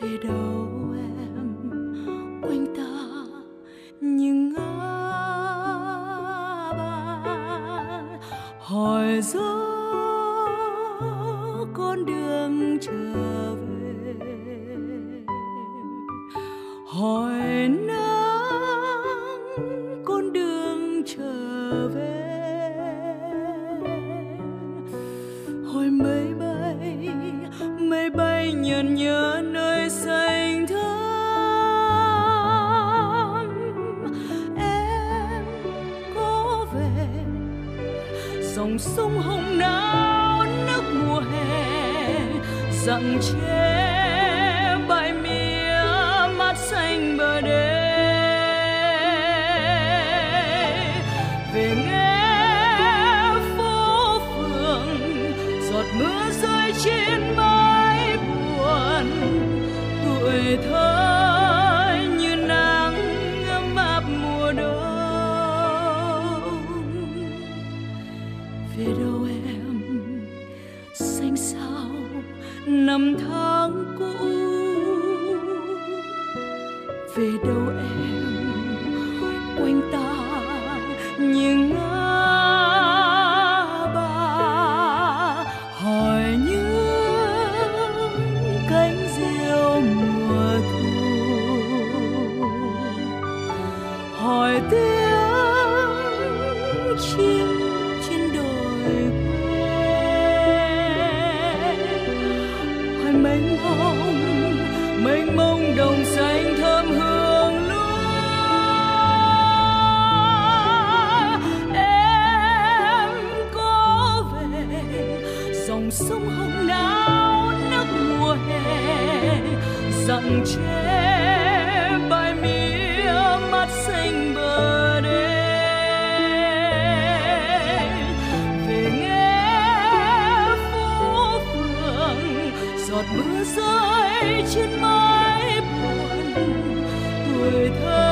về đâu em? Quanh ta những ngã ba. Hỏi gió con đường trở về. Hỏi nắng con đường trở về. Hỏi mây bay mây bay nhờn nhớ dòng sông hồng nao nước mùa hè dặn trên về đâu em xanh sao năm tháng cũ, về đâu em? Quanh ta những ngã ba. Hỏi những cánh diều mùa thu. Hỏi tiếng chim hỏi mênh mông đồng xanh thơm hương lúa. Em có về dòng sông hồng nao nức mùa hè, dặn che giọt mưa rơi trên mái buồn tuổi thơ